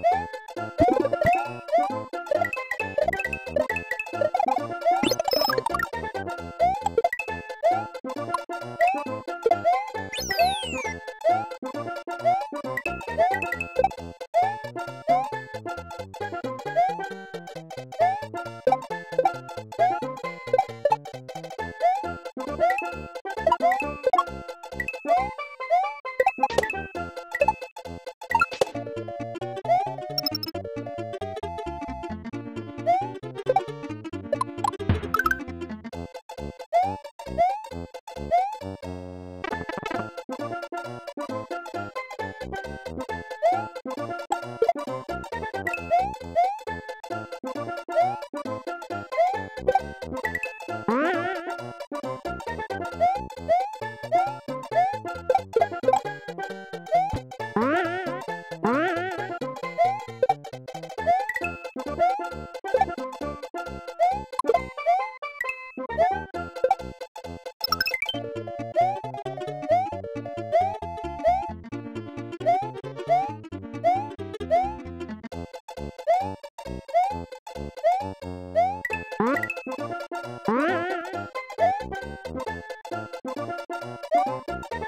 you you Thank you.